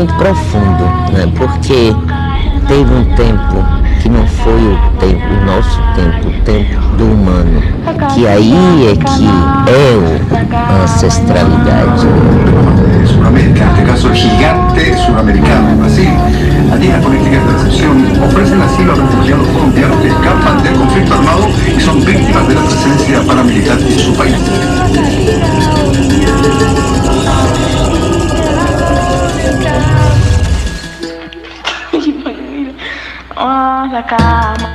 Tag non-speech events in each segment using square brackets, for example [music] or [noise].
muito profundo, né? porque teve um tempo que não foi o tempo, o nosso tempo, o tempo do humano, que aí é que é o, a ancestralidade. Sudamericano, este caso gigante sudamericano, assim, Latinas políticas de excepción ofrecen asilo a refugiados colombianos que escapan del conflicto armado y son víctimas de la presencia paramilitar en su país. Comma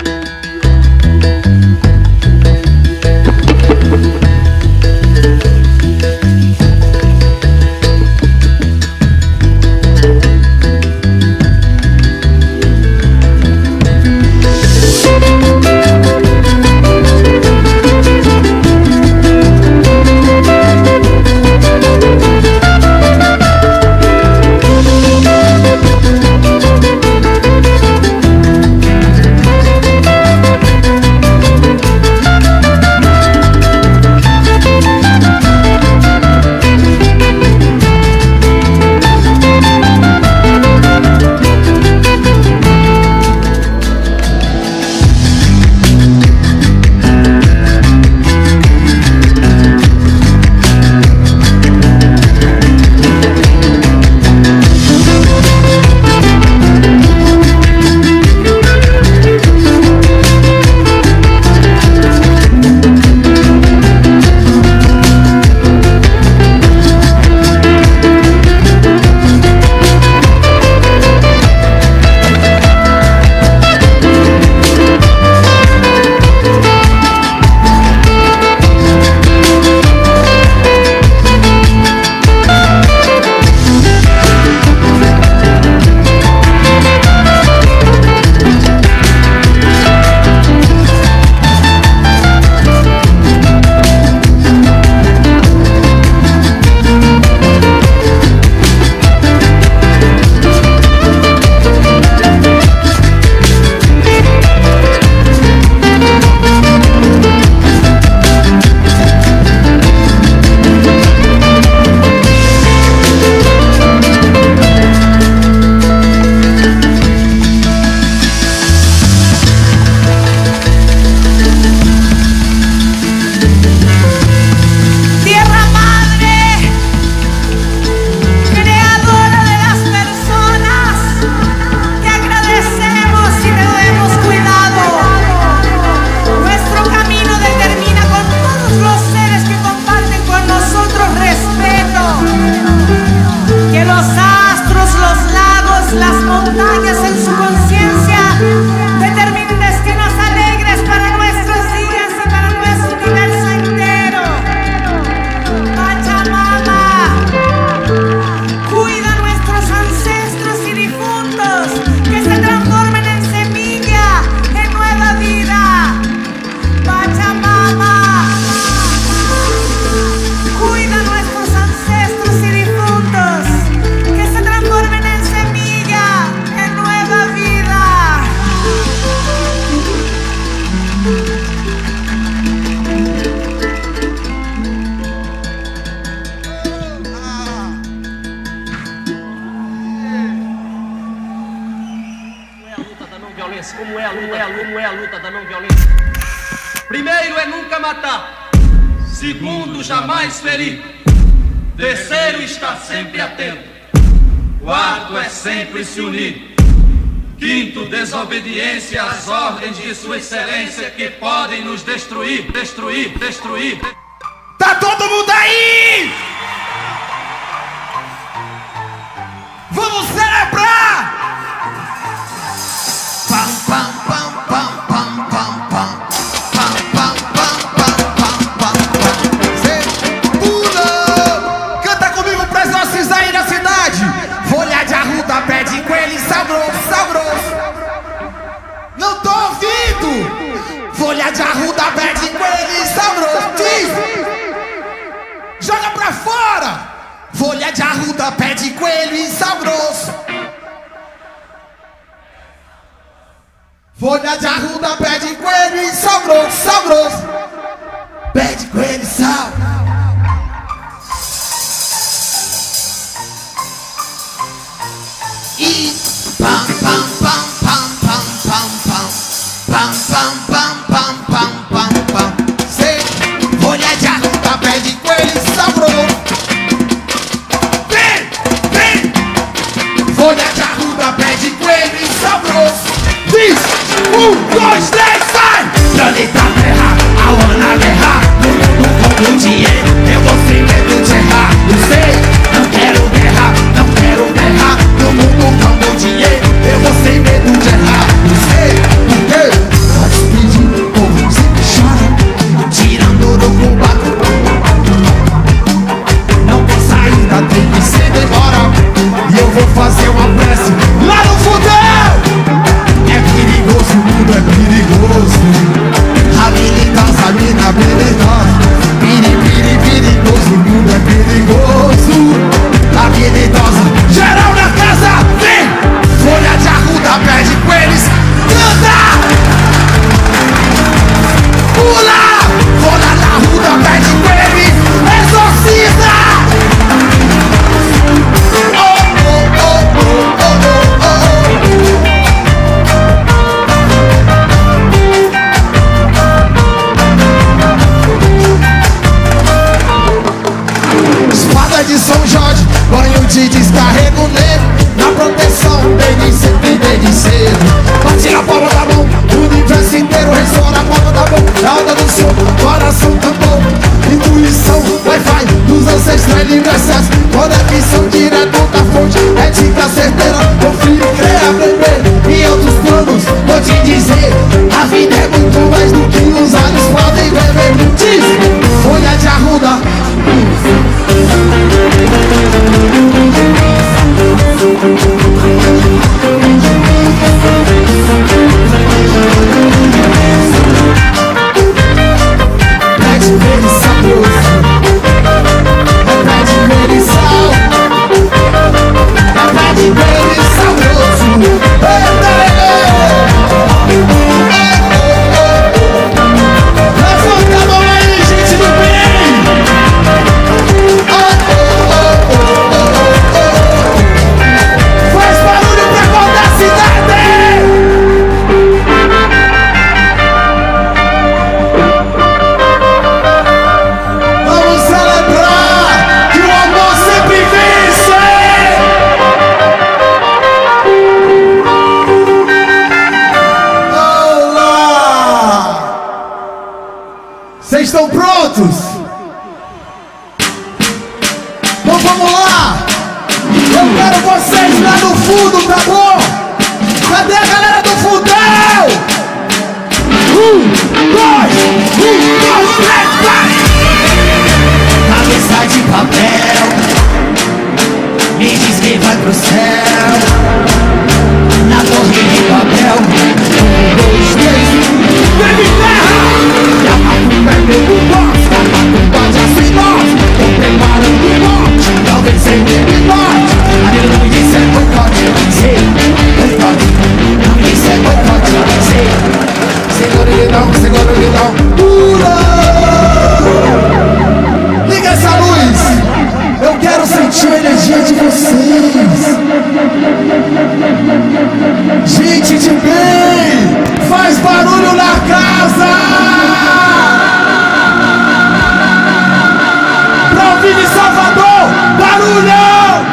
de Salvador, barulhão!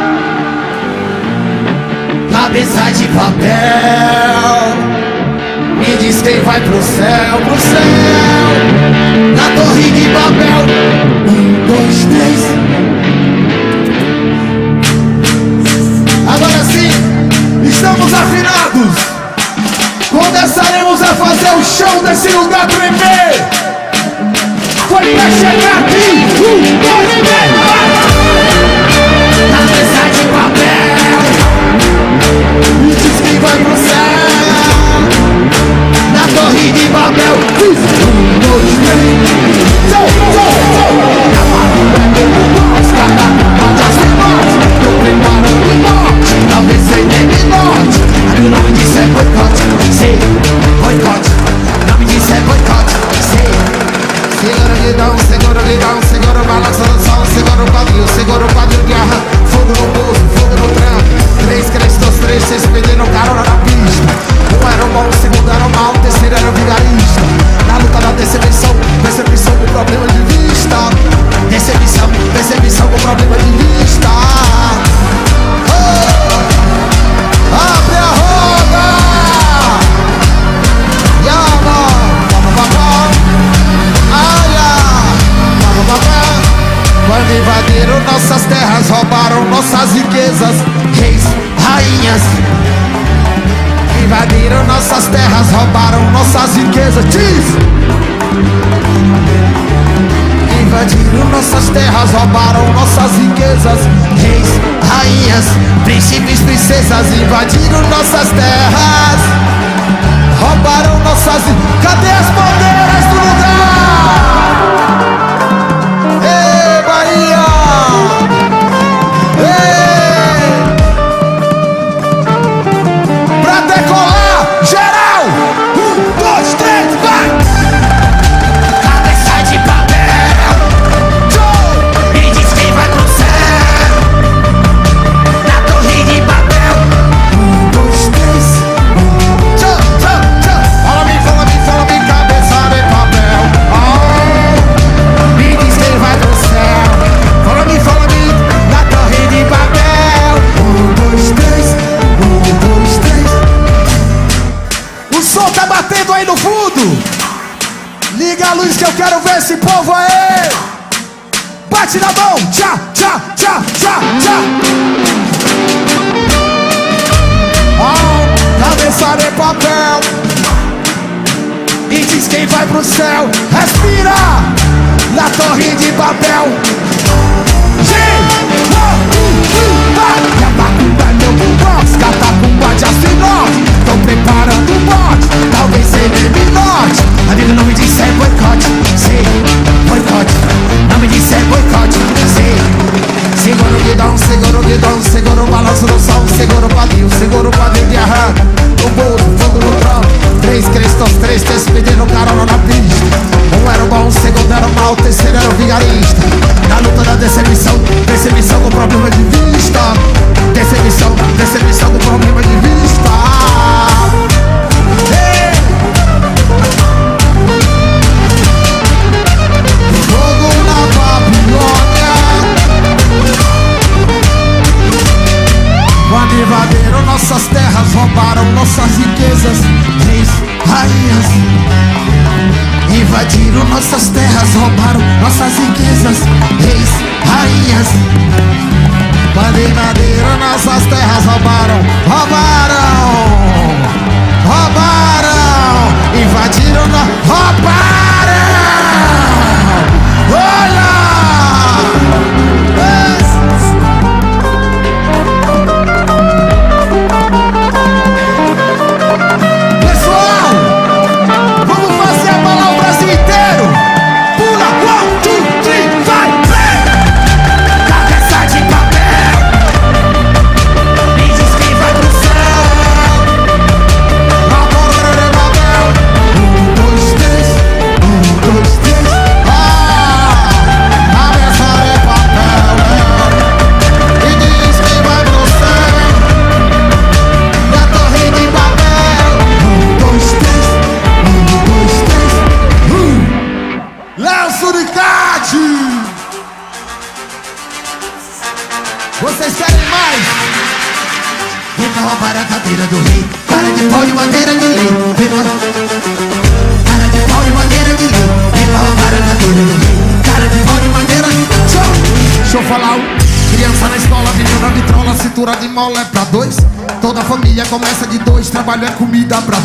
Cabeça de papel, me diz quem vai pro céu, pro céu, na torre de papel. Um, dois, três. Agora sim, estamos afinados. Começaremos a fazer o show desse lugar tremer. Foi pra chegar aqui. Um, dois, fuck out. com problema de vista. Oh, abre a roda! Yama, papapá, aia, papapá. Quando invadiram nossas terras, roubaram nossas riquezas, reis, rainhas. Invadiram nossas terras, roubaram nossas riquezas, diz! invadiram nossas terras, roubaram nossas riquezas. Reis, rainhas, príncipes, princesas invadiram nossas terras, roubaram nossas. Cadê as bandeiras? Trabalho é comida pra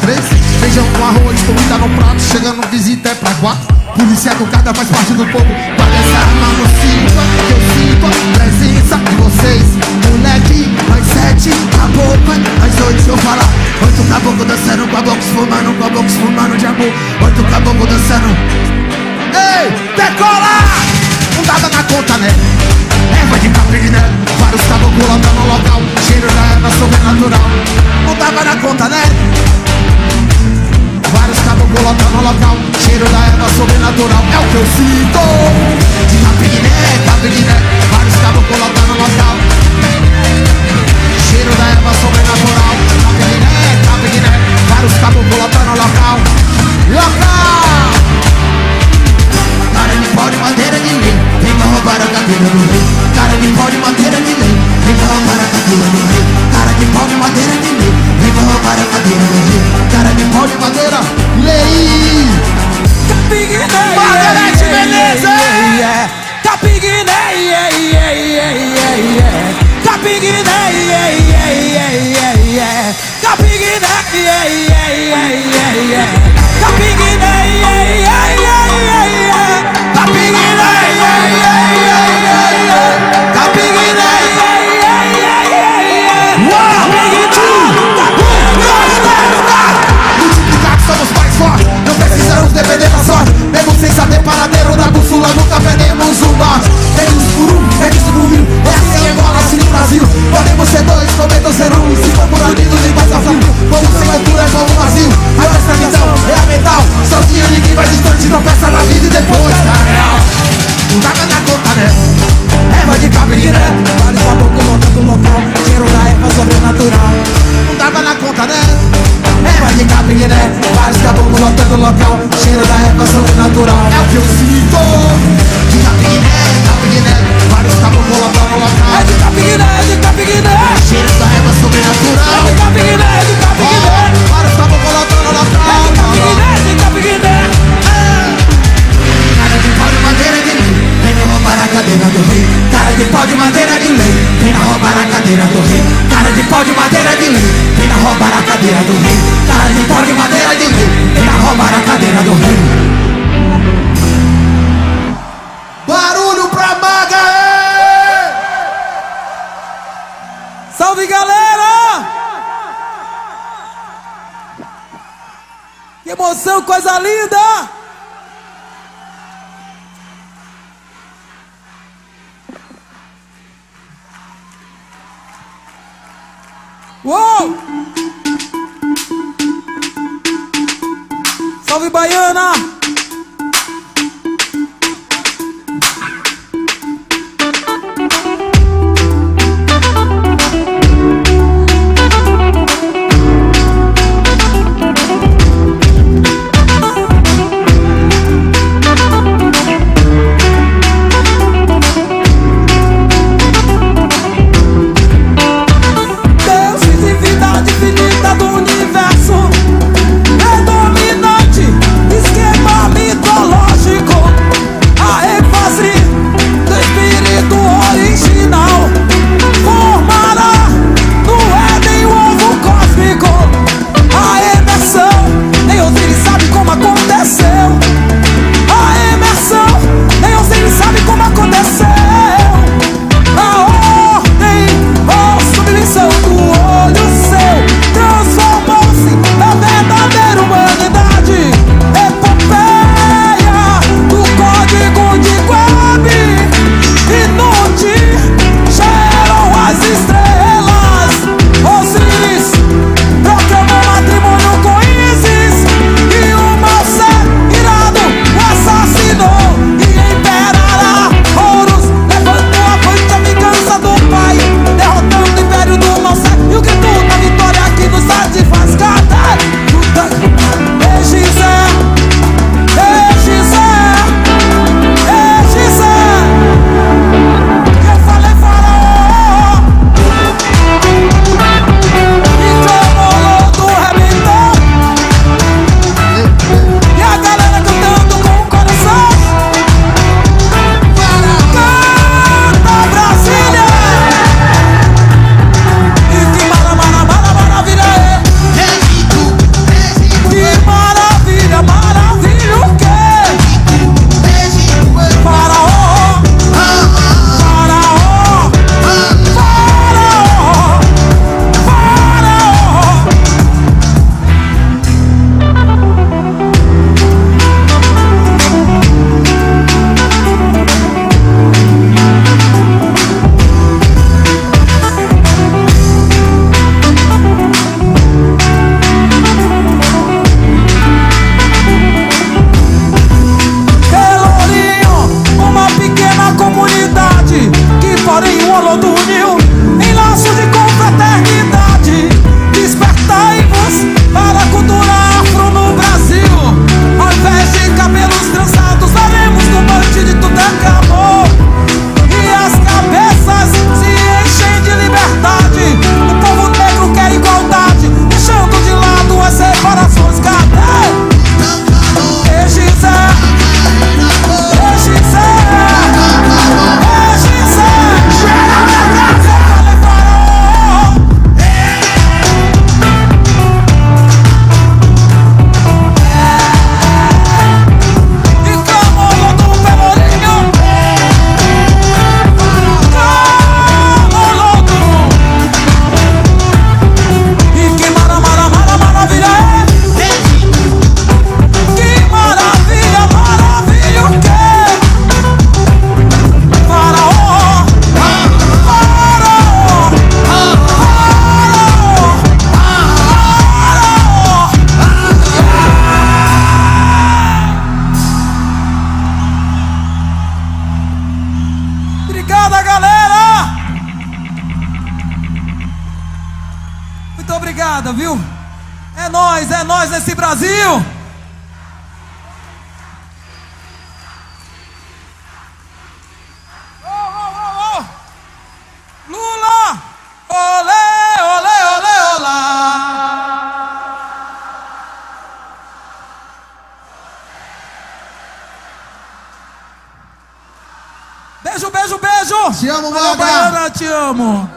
amo!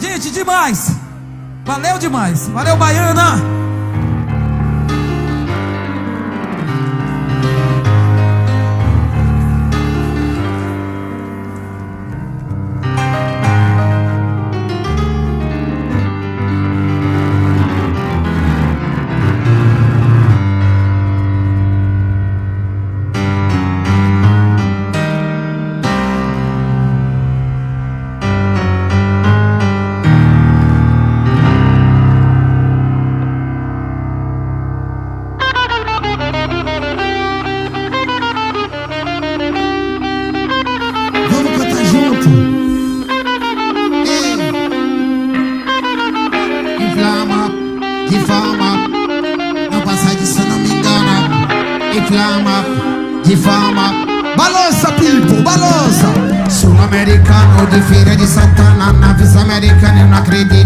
Gente, demais! Valeu demais! Valeu, Baiana! Acredito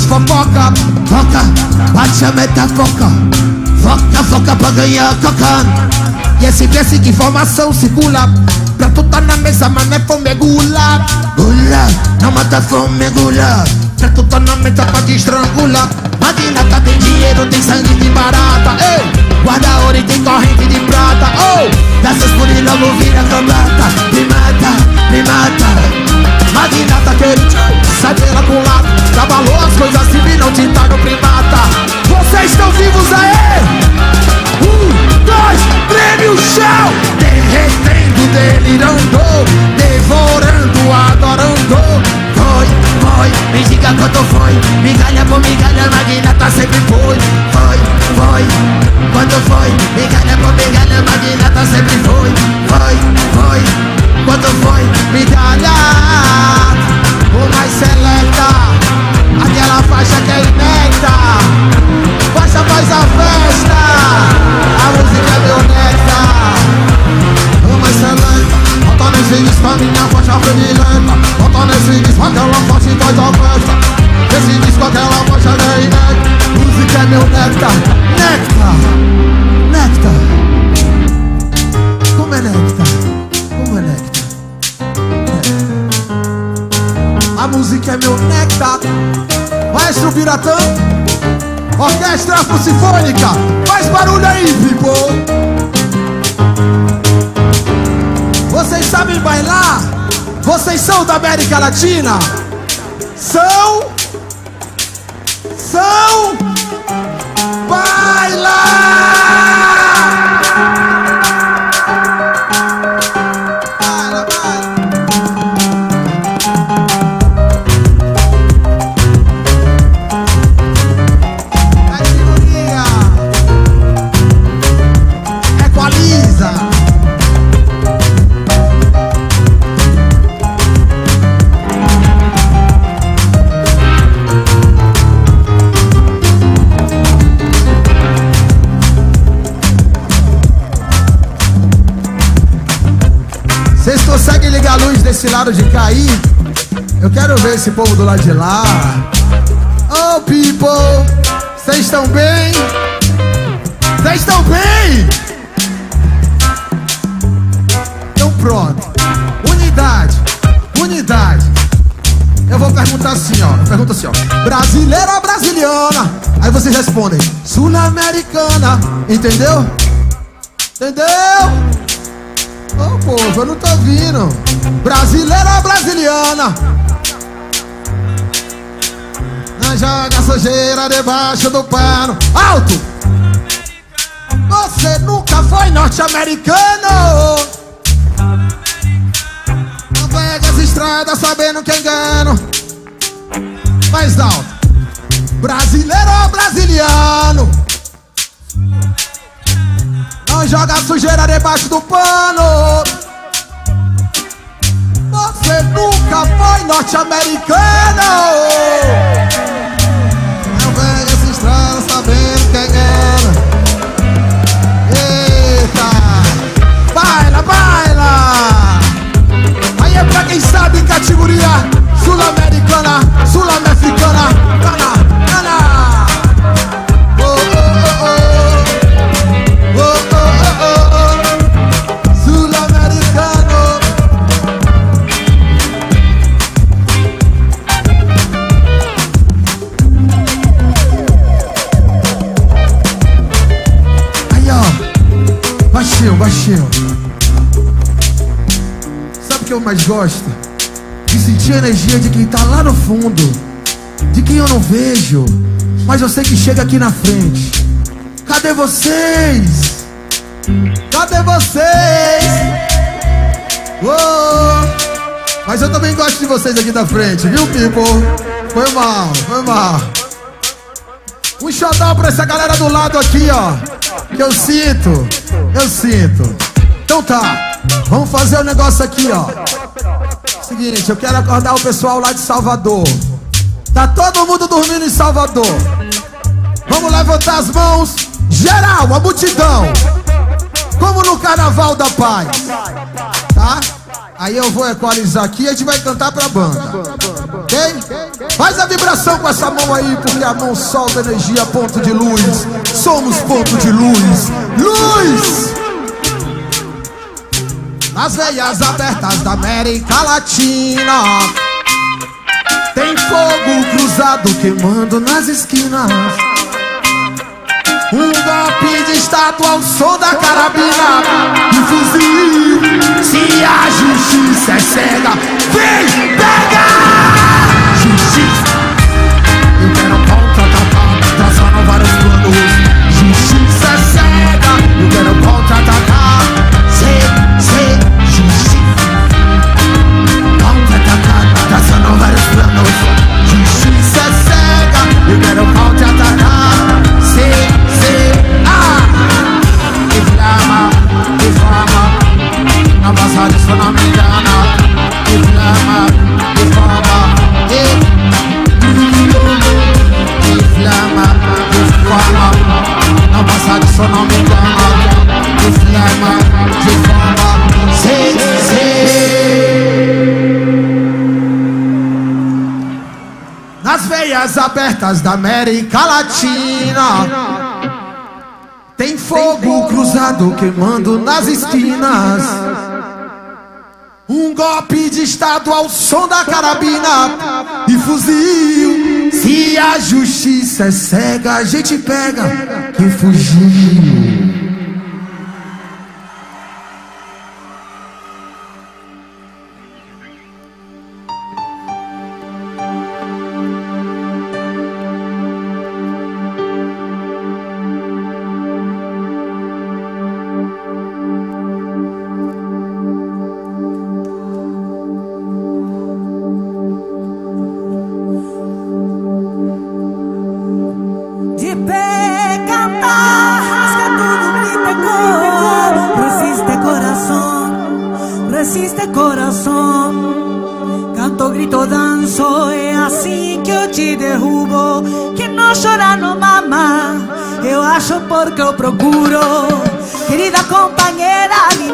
faz fofoca Foca, bate a meta, foca Foca, foca pra ganhar coca. E sempre assim que informação circula. Pra tu tá na mesa, mas é fome, gula Gula, não mata fome, gula Pra tu tá na mesa te estrangular Magnata tem dinheiro, tem sangue de barata. Ei, guarda ouro e tem corrente de prata. Oh, dessas por e logo vira cambata Me mata, me mata. Pela culata Coisas civil, não te tá no primata Vocês estão vivos aí? Um, dois, prêmio chão Derretendo, delirando Devorando, adorando. Foi, foi, me diga quanto foi. Migalha por migalha, magnata sempre foi. Foi, foi, quando foi? Migalha por migalha, magnata sempre foi. Foi, foi, quando foi? Migalha, o mais seleta Aquela faixa que é inédita. Faixa faz a festa. A música é violenta Uma excelente. Bota nesse disco a minha faixa predileta Bota nesse disco aquela faixa faz a festa. Esse disco aquela faixa que é inédita. Música é meu neta, neta, neta. Como é neta? Como é neta? A música é meu néctar Maestro Piratã Orquestra Sinfônica Faz barulho aí, people Vocês sabem bailar? Vocês são da América Latina? São? São? Lado de aí? Eu quero ver esse povo do lado de lá. Oh, people! Vocês estão bem? Vocês estão bem? Então pronto. Unidade. Unidade. Eu vou perguntar assim, ó. Pergunta assim, ó. Brasileira brasiliana? Aí vocês respondem. Sul-americana. Entendeu? Entendeu? Ô povo, eu não tô ouvindo. Brasileira brasiliana? Não joga sujeira debaixo do pano. Alto! Você nunca foi norte-americano. Não pega as estradas sabendo que é engano. Mais alto. Brasileiro ou brasiliano? Joga sujeira debaixo do pano. Você nunca foi norte-americano. Não pega essa estrada sabendo que é engano. Eita! Baila, baila! Aí é pra quem sabe categoria sul-americana, sul-americana, cana, cana! Baixinho, baixinho. Sabe o que eu mais gosto? De sentir a energia de quem tá lá no fundo. De quem eu não vejo. Mas eu sei que chega aqui na frente. Cadê vocês? Cadê vocês? Uou! Mas eu também gosto de vocês aqui da frente, viu, people? Foi mal, foi mal. Um xodó pra essa galera do lado aqui, ó. Que eu sinto, eu sinto. Então tá, vamos fazer o um negócio aqui, ó. Seguinte, eu quero acordar o pessoal lá de Salvador. Tá todo mundo dormindo em Salvador. Vamos levantar as mãos, geral, a multidão. Como no Carnaval da Paz. Tá? Aí eu vou equalizar aqui e a gente vai cantar pra banda. Ok? Faz a vibração com essa mão aí, porque a mão solta energia, ponto de luz. Somos ponto de luz. Luz! Nas veias abertas da América Latina. Tem fogo cruzado queimando nas esquinas. Um golpe de estátua ao som da carabina e fuzil. Se a justiça é cega, vem pega! Justiça. Eu quero contra-atacar, traçando vários planos. Justiça é cega. Eu quero contra-atacar. Sei, sei, justiça. Contra-atacar, traçando vários planos. Justiça é cega. Eu quero contra-atacar. Veias abertas da América Latina. Tem fogo cruzado queimando nas esquinas. Um golpe de estado ao som da carabina e fuzil. Se a justiça é cega, a gente pega quem fugiu.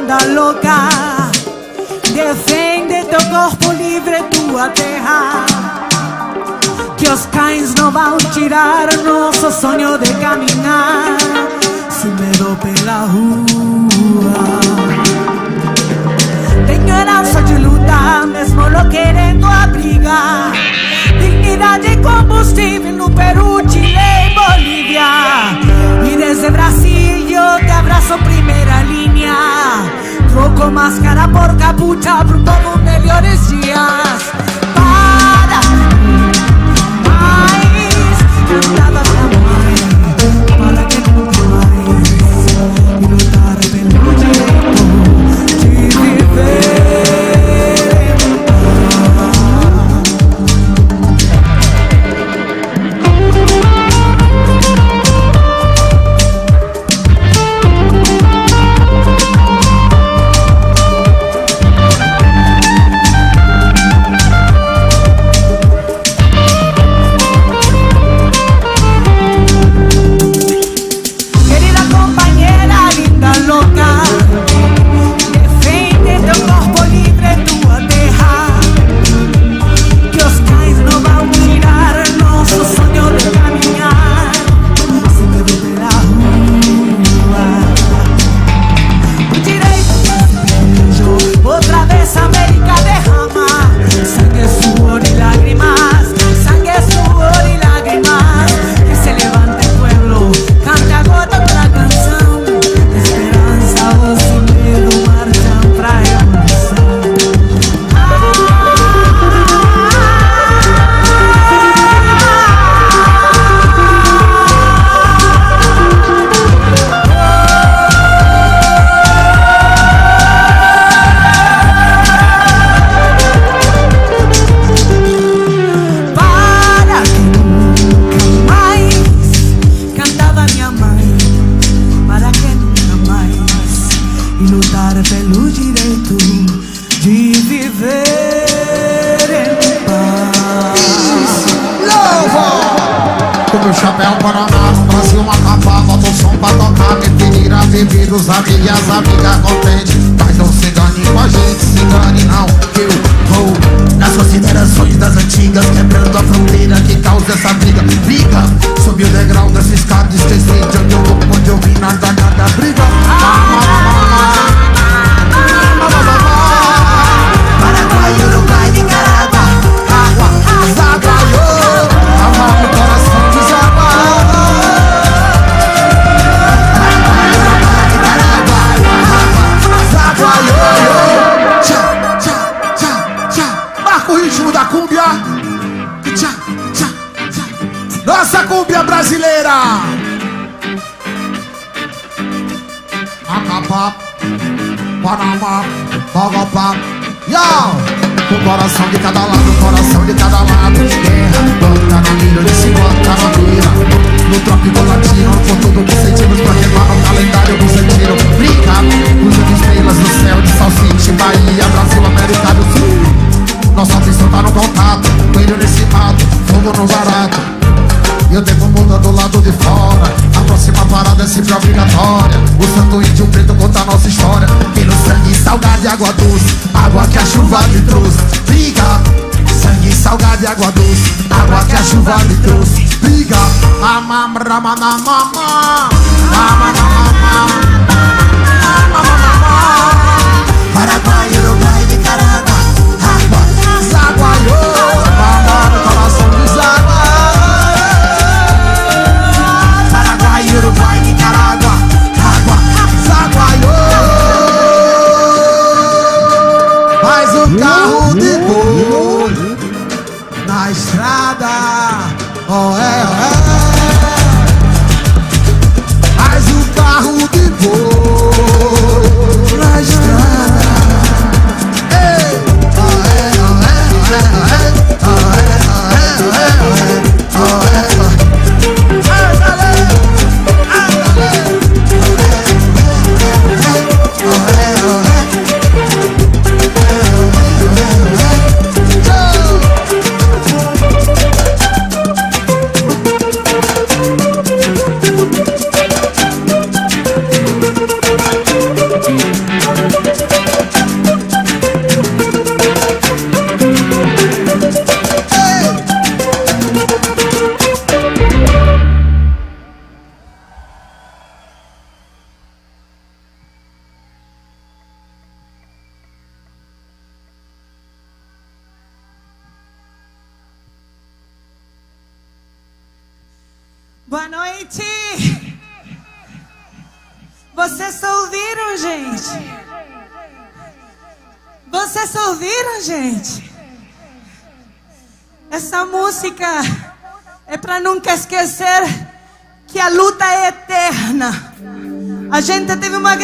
Linda louca. Defende teu corpo livre, tua terra. Que os cães não vão tirar nosso sonho de caminhar sem medo pela rua. Tenho herança de luta, mesmo lo querendo abrigar. Dignidade e combustível no Peru, Chile e Bolívia. E desde Brasil eu te abraço primeira linha. Troco máscara por capucha por como melhores dias. Viver os amigas, amiga contente. Mas não se engane com a gente, se engane não, eu vou nas considerações das antigas, quebrando a fronteira que causa essa briga. Briga, subi o degrau dessa escada, esqueci de onde eu onde eu vim, nada, nada, briga. Yo! O coração de cada lado, o coração de cada lado Guerra, bota na mira, de se bota na mira. No trópico latino, por tudo que sentimos Pra queimar o calendário do sentido Brinca, uso de estrelas no céu De Salsite, Bahia, Brasil, América do Sul. Nossa atenção tá no contato Coelho nesse mato, fogo no barato. E o tempo muda do lado de fora parada é sempre obrigatória. O santo índio preto conta a nossa história. No sangue salgado e água doce. Água que a chuva me trouxe. Briga. Sangue salgado e água doce. Água que a chuva me trouxe. Briga. Amamramanamama Paraguai,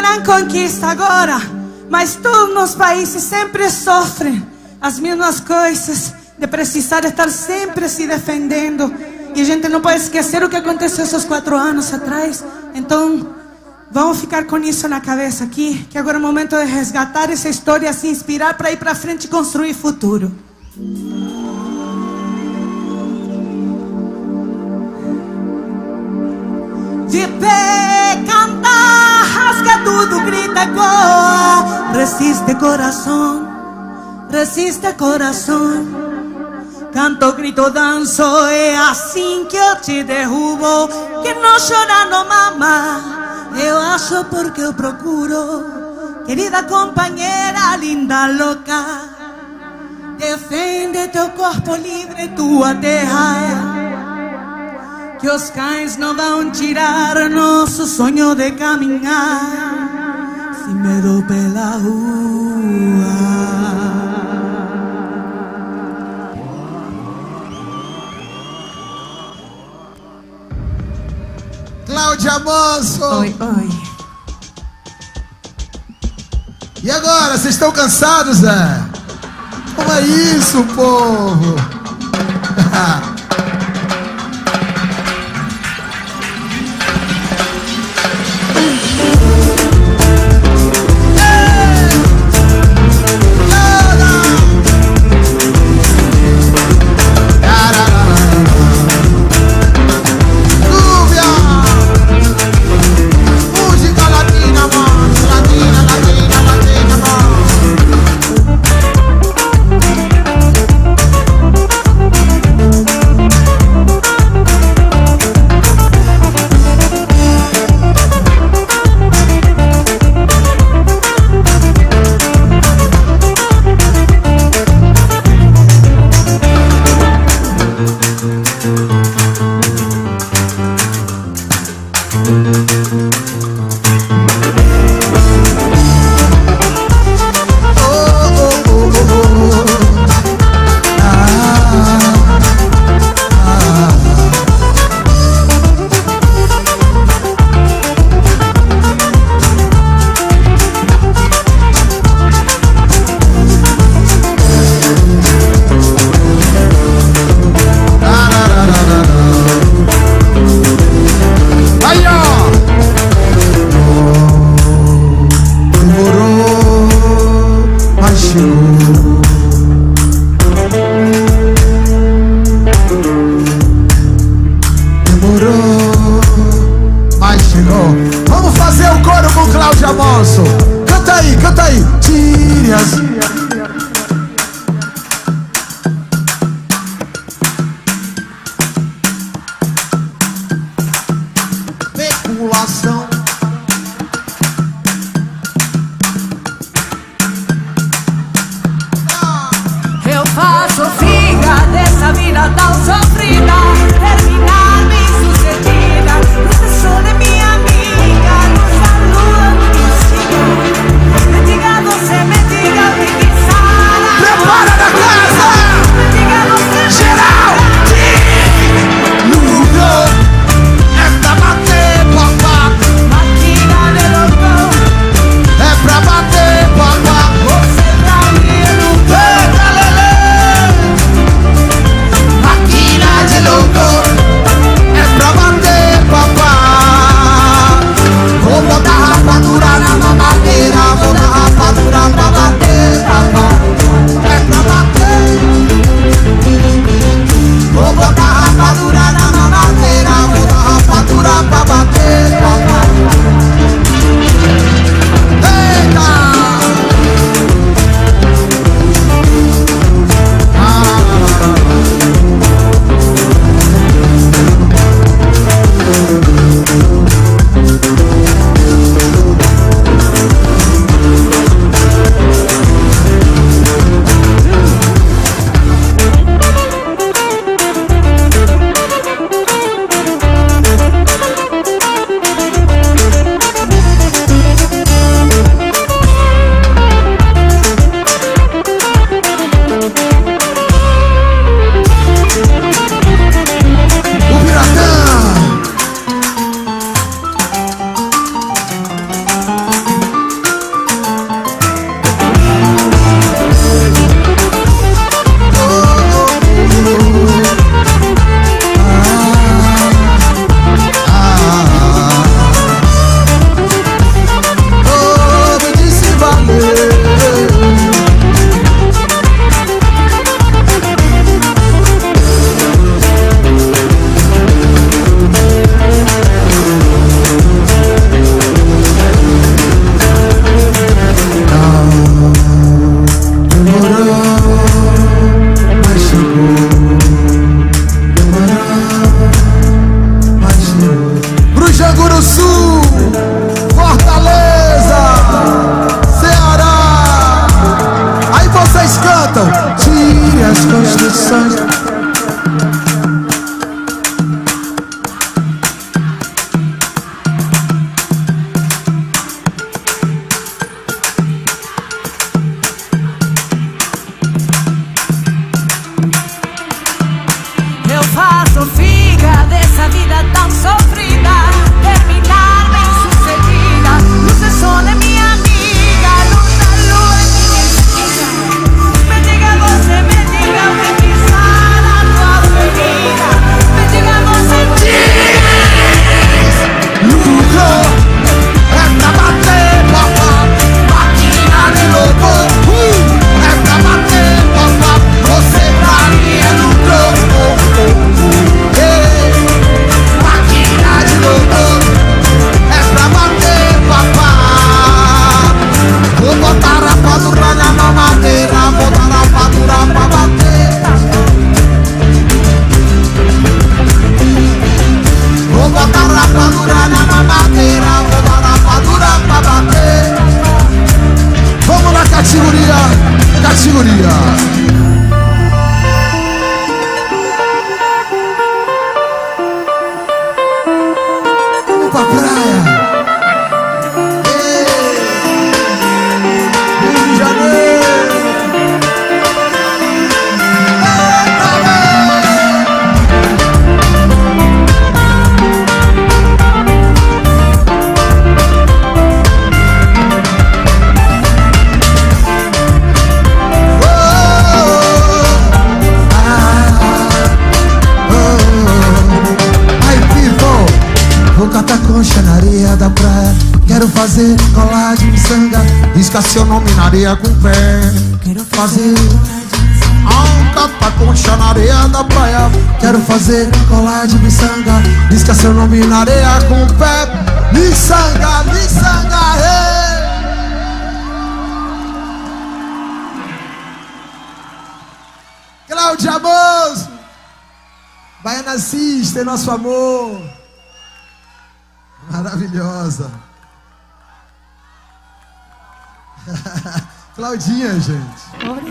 grande conquista agora, mas todos os países sempre sofrem as mesmas coisas de precisar estar sempre se defendendo. E a gente não pode esquecer o que aconteceu esses quatro anos atrás. Então, vamos ficar com isso na cabeça aqui, que agora é o momento de resgatar essa história, se inspirar para ir para frente e construir futuro. De pé, canta, rasga tudo, grita, goa. Resiste coração, resiste coração. Canto, grito, danço, é assim que eu te derrubo. Que não chora, não mama. Eu acho porque eu procuro. Querida companheira, linda, louca. Defende teu corpo livre, tua terra. Que os cães não vão tirar nosso sonho de caminhar. Se me dou pela rua. Cláudia Manso. Oi, oi. E agora, vocês estão cansados, Zé? Como é isso, povo? [laughs]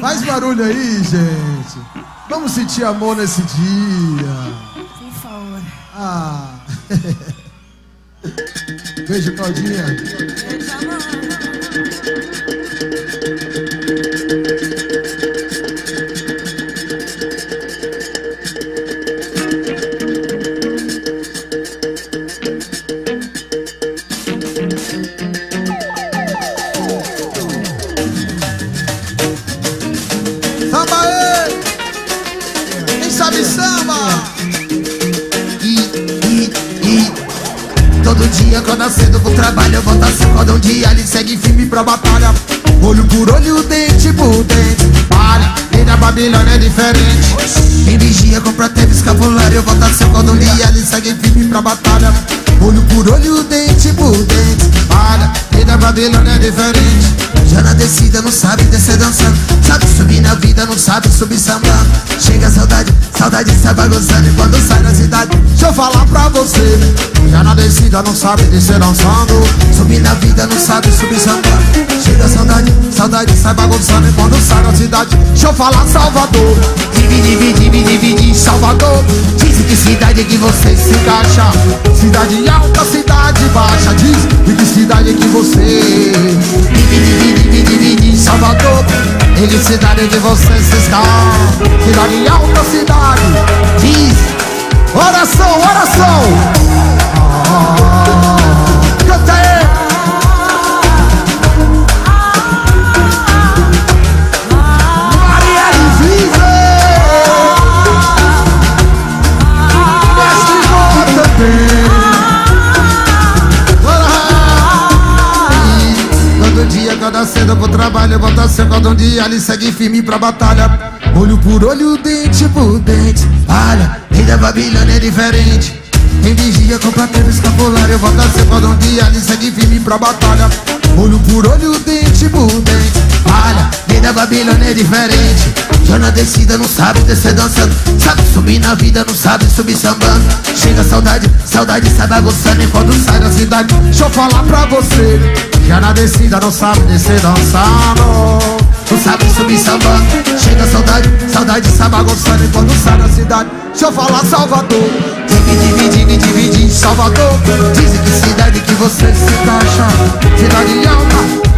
Faz barulho aí, gente. Vamos sentir amor nesse dia. Por favor. Ah. [laughs] Beijo, Claudinha. Samba Dia quando acedo pro trabalho Eu boto assim quando um dia ele segue firme pra batalha. Olho por olho, dente por dente. Para, e na Babilônia é diferente. Quem vigia compra teve escapulário Eu boto assim quando um dia ele segue firme pra batalha. Olho por olho, dente por dente. Para, e na Babilônia é diferente. Já na descida não sabe descer dançando. Sabe subir na vida, não sabe subir sambando. Chega a saudade, saudade sai bagunçando quando sai na cidade, Deixa eu falar pra você. já na descida não sabe descer dançando Subir na vida, não sabe subir sambando Chega saudade, saudade sai bagunçando quando sai na cidade, Deixa eu falar Salvador. divide, divide, divide, Salvador Dizem que cidade que você se encaixa Cidade alta, cidade baixa. Diz que cidade que você. Divide, divide, divide Salvador Ele cidade que você se está Cidade alta, cidade. Diz Oração, oração. Ah, canta cedo pro trabalho, bota seu um dia ele segue firme pra batalha. Olho por olho, dente por dente. Olha, rei da Babilônia é diferente. Quem vigia compra teve escapulário, bota seu quando um dia ele segue firme pra batalha. Olho por olho, dente por dente. Olha, da Babilônia é diferente. Já na descida não sabe descer dançando. Sabe subir na vida, não sabe subir sambando. Chega saudade, saudade sai bagunçando. E quando sai da cidade, Deixa eu falar pra você. já na descida não sabe descer dançando. Não sabe subir sambando. Chega saudade, saudade sai bagunçando. E quando sai da cidade, Deixa eu falar Salvador. Divide, divide, divide Salvador Dizem que cidade que você se encaixa Cidade alta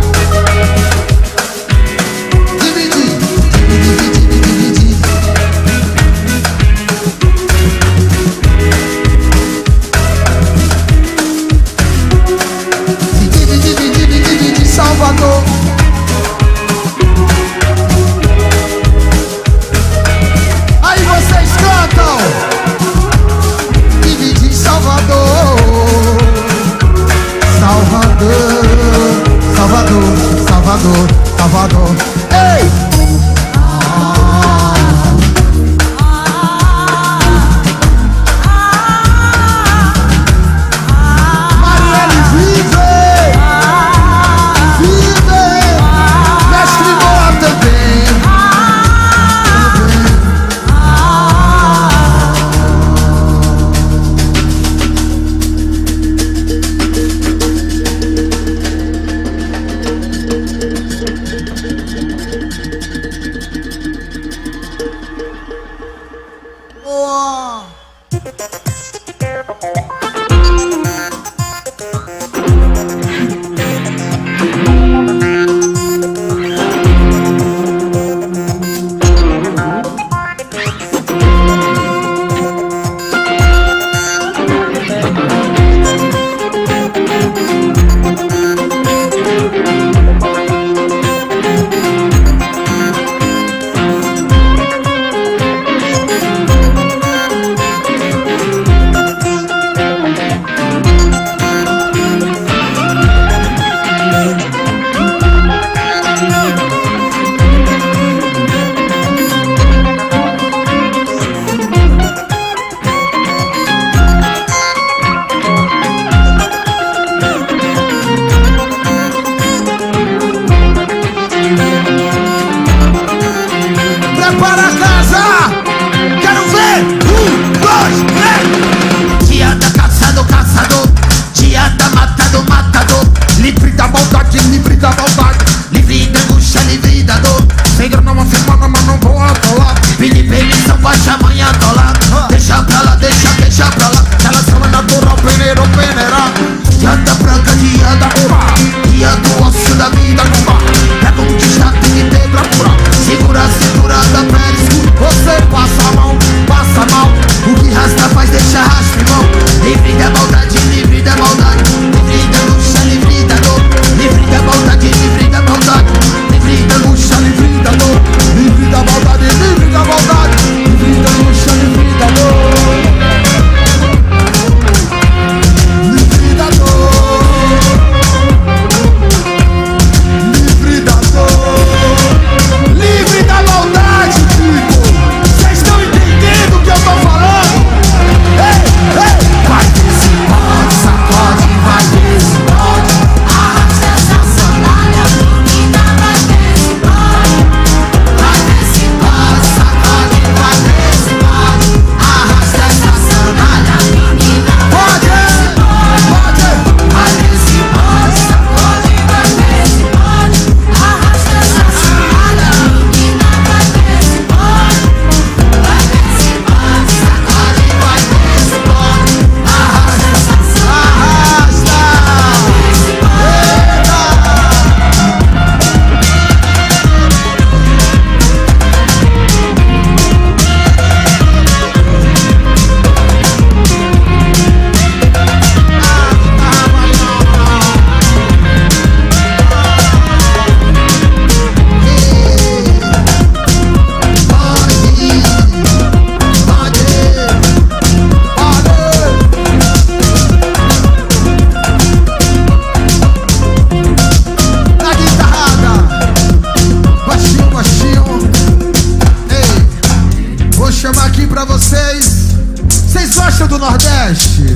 pra vocês. Vocês gostam do Nordeste?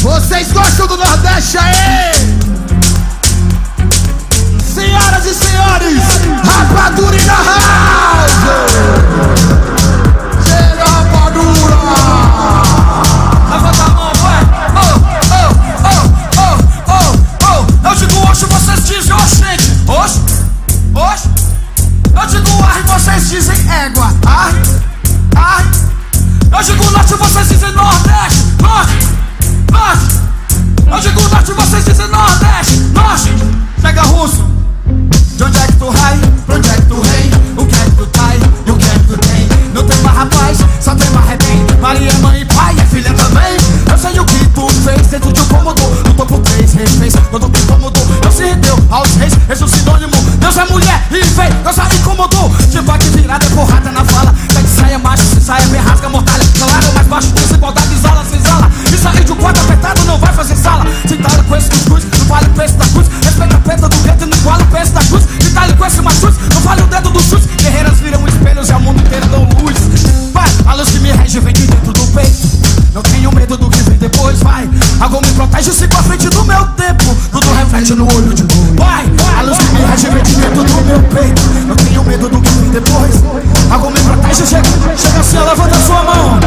Vocês gostam do Nordeste aí? Senhoras e senhores, rapadura na house! Eu digo norte, vocês dizem nordeste! Norte, norte! Eu digo norte, vocês dizem nordeste! Norte! Pega russo! De onde é que tu rai? Pra onde é que tu rei? O que é que tu tai? E o que é que? Não tem mais rapaz, só tem mais retém Maria é mãe pai, é filha também. Eu sei o que tu fez dentro de um cômodo Lutou por três reféns, quando tu incomodou. Não se rendeu aos reis, esse é o sinônimo. Deus é mulher e veio, Deus a incomodou Tipo aqui virada, é porrada na fala. Tem que saia macho, se saia bem rasga, mortalha. Salário mais baixo, desigualdade, isola, se isola E sair de um quarto apertado não vai fazer sala. Se tá com esse cuscuz, não vale o preço da cruz. Respeita a pedra do gueto e não iguala o preço da cruz. Se tá com esse machuz, Não tenho medo do que vem depois, vai. Algo me protege, sigo à frente do meu tempo. Tudo reflete no olho de luz Vai, a luz que me rege vem de dentro do meu peito. Não tenho medo do que vem depois. Algo me protege, chega, chega assim, ó, levanta sua mão.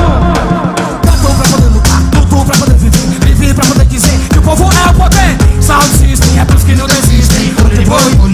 Cantou pra poder lutar, lutou pra poder viver. Vivi pra poder dizer que o povo é o poder. Sound system, é pros que não desistem. Onde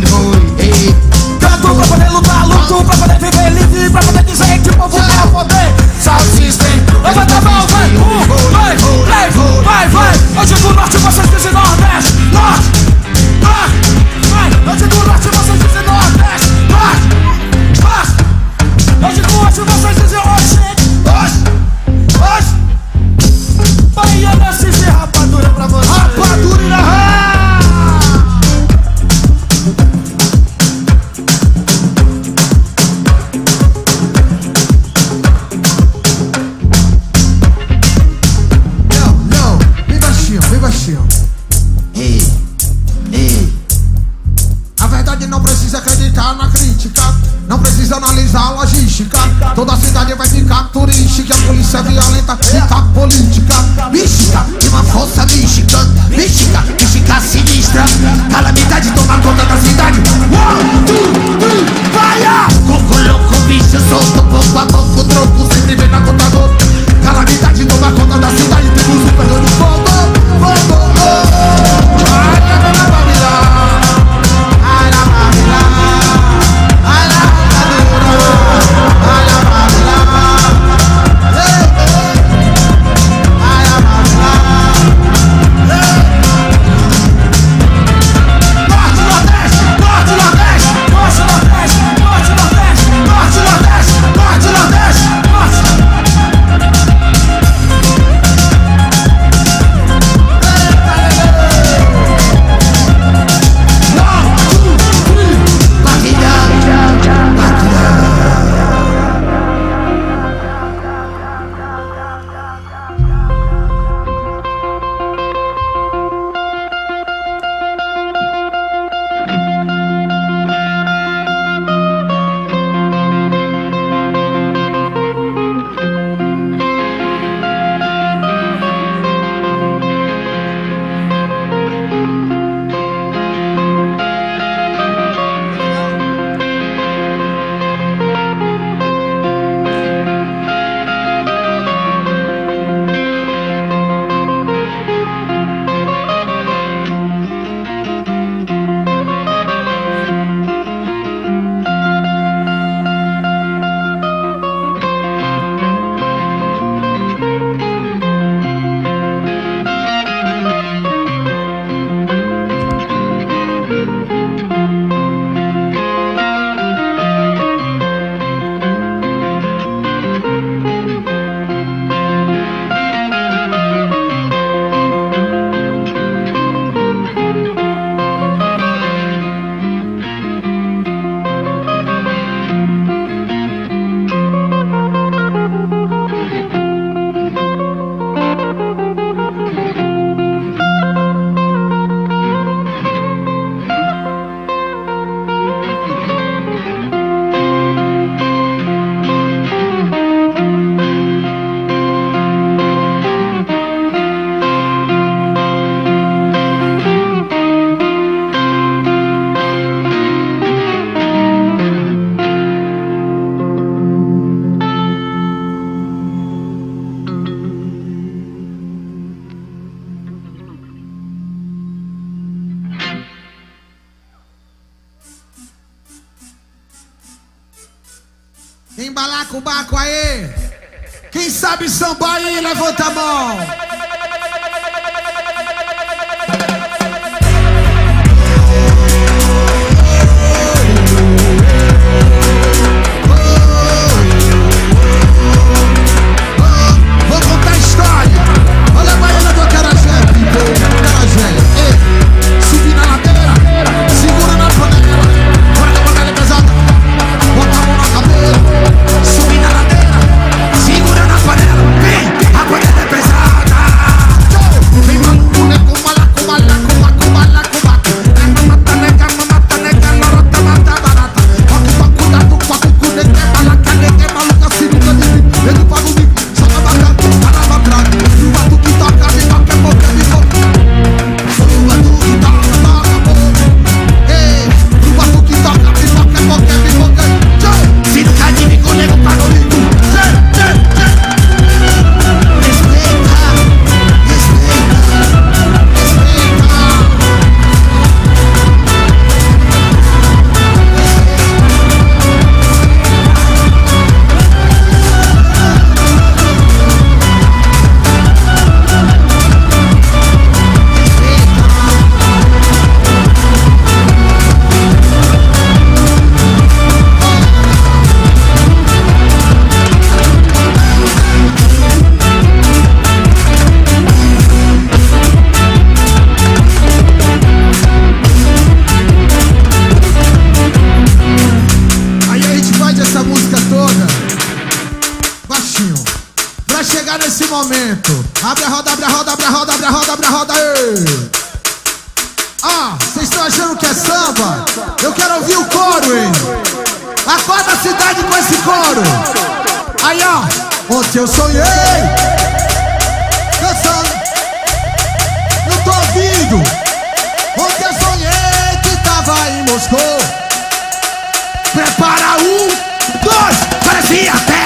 o coro, hein? Acorda a cidade com esse coro. Aí, ó. Ontem eu sonhei. Dançando. Não tô ouvindo. Ontem eu sonhei que tava em Moscou. Prepara um, dois. Parecia até.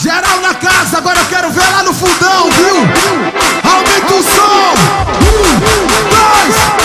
Geral na casa, agora eu quero ver lá no fundão, viu? Aumenta o som! Um, dois,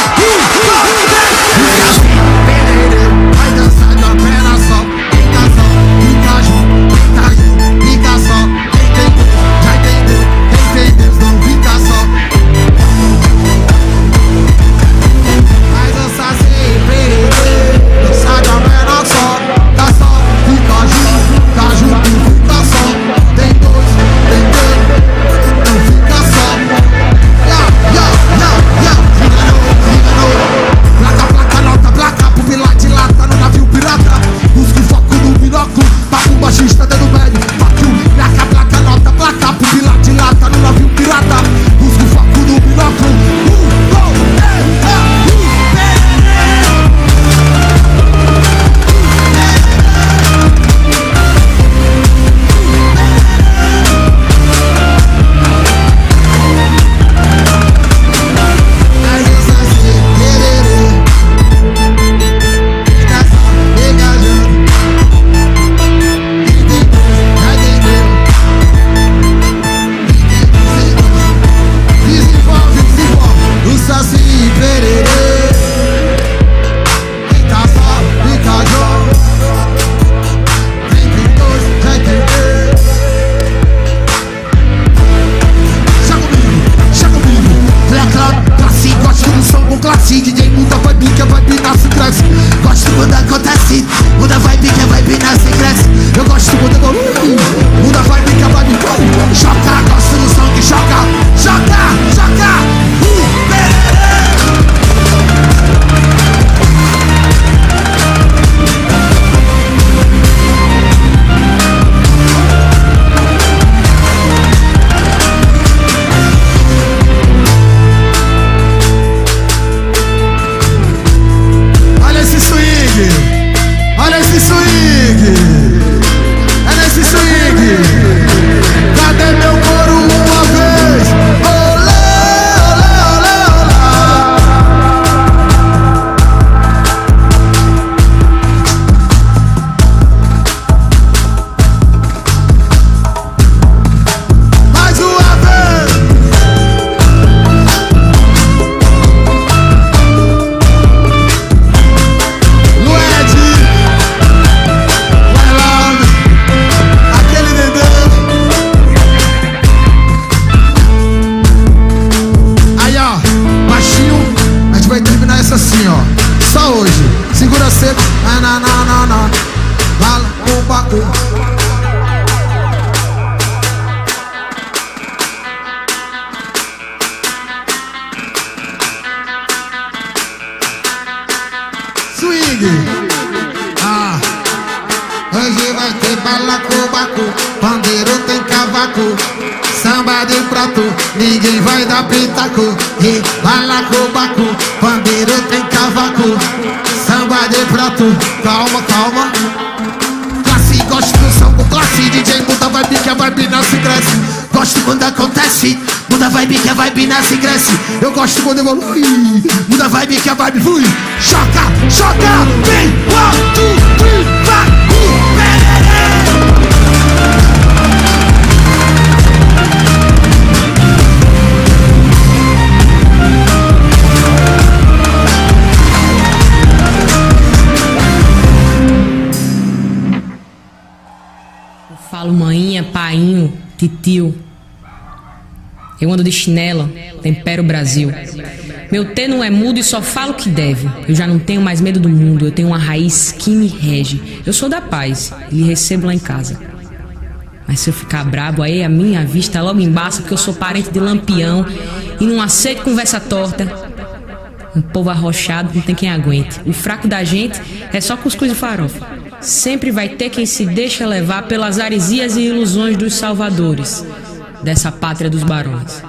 quando evolui. Muda a vibe que a vibe flui. Choca, choca, vem, one, two, three, bacu, Eu falo maninha, painho, titio. Eu ando de chinelo, tempero Brasil. Meu T não é mudo e só falo o que deve. Eu já não tenho mais medo do mundo, eu tenho uma raiz que me rege. Eu sou da paz e recebo lá em casa. Mas se eu ficar brabo, aí a minha vista logo embaça porque eu sou parente de lampião e não aceito conversa torta. Um povo arrochado não tem quem aguente. O fraco da gente é só cuscuz e farofa. Sempre vai ter quem se deixa levar pelas aresias e ilusões dos salvadores dessa pátria dos barões.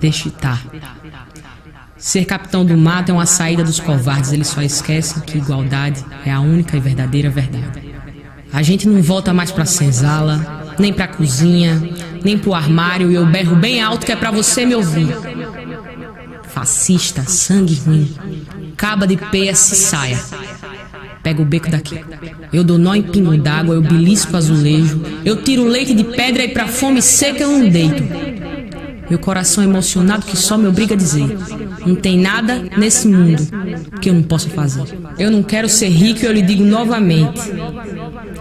Deixe estar. Ser capitão do mato é uma saída dos covardes, eles só esquecem que igualdade é a única e verdadeira verdade. A gente não volta mais pra senzala, nem pra cozinha, nem pro armário e eu berro bem alto que é pra você me ouvir. Fascista, sangue ruim, caba de PS saia. Pega o beco daqui. Eu dou nó em pingo d'água, eu belisco azulejo, eu tiro leite de pedra e pra fome seca eu não deito. Meu coração emocionado que só me obriga a dizer: não tem nada nesse mundo que eu não possa fazer. Eu não quero ser rico eu lhe digo novamente: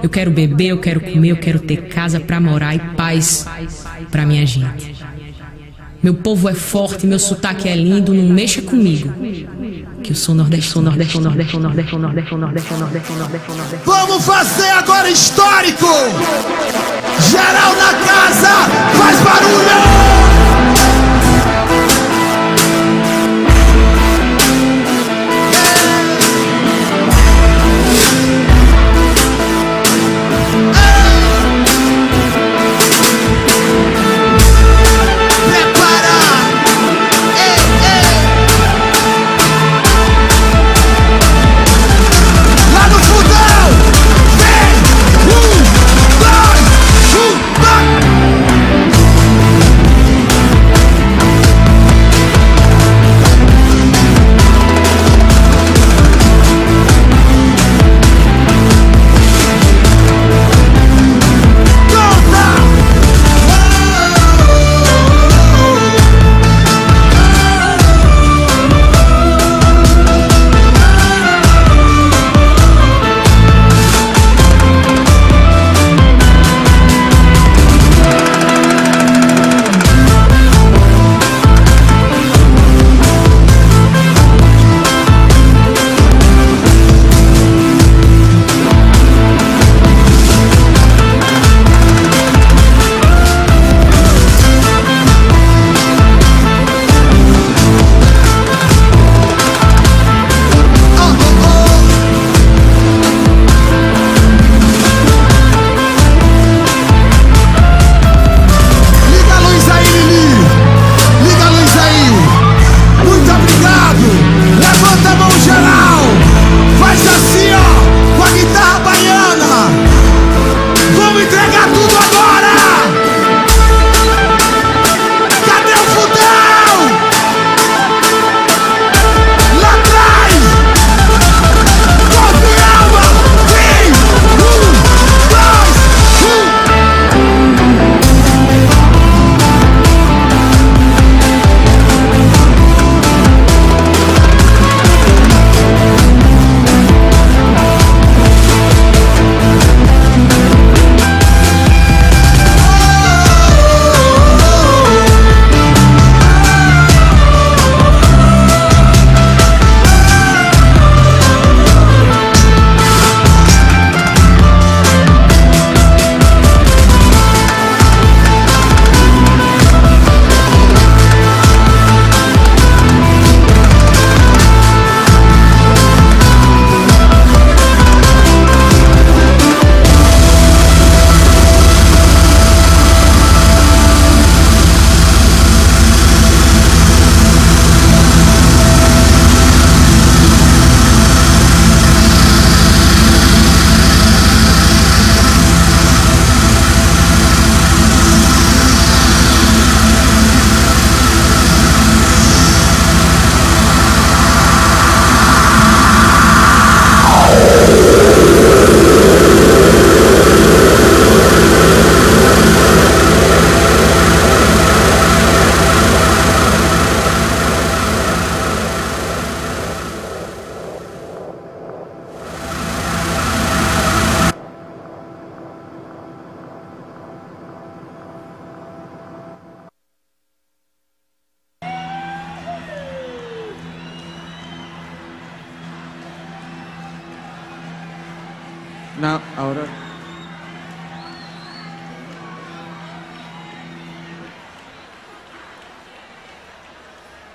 eu quero beber, eu quero comer, eu quero ter casa pra morar e paz pra minha gente. Meu povo é forte, meu sotaque é lindo, não mexa comigo. Que eu sou nordestino, sou nordestino, nordestino, nordestino, nordestino, nordestino, nordestino, nordestino, nordestino. Vamos fazer agora histórico! Geral na casa, faz barulho!